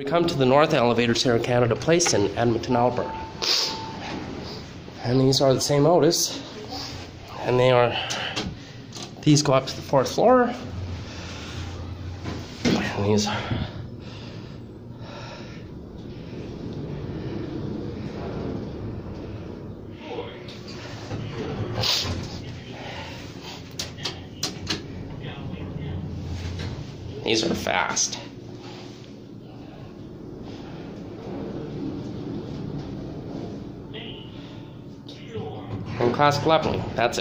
We come to the North Elevators here at Canada Place in Edmonton, Alberta. And these are the same Otis. And they are, these go up to the fourth floor. And these are, These are fast. And classic leveling, that's it.